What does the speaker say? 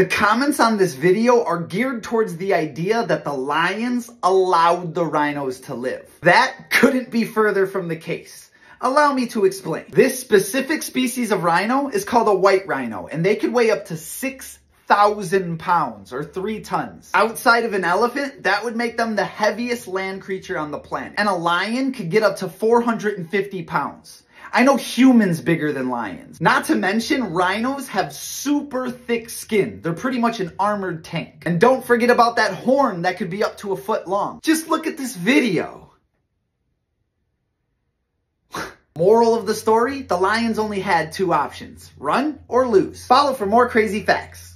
The comments on this video are geared towards the idea that the lions allowed the rhinos to live. That couldn't be further from the case. Allow me to explain. This specific species of rhino is called a white rhino, and they could weigh up to 6,000 pounds or three tons. Outside of an elephant, that would make them the heaviest land creature on the planet. And a lion could get up to 450 pounds. I know humans bigger than lions. Not to mention, rhinos have super thick skin. They're pretty much an armored tank. And don't forget about that horn that could be up to a foot long. Just look at this video. Moral of the story, the Lions only had two options, run or lose. Follow for more crazy facts.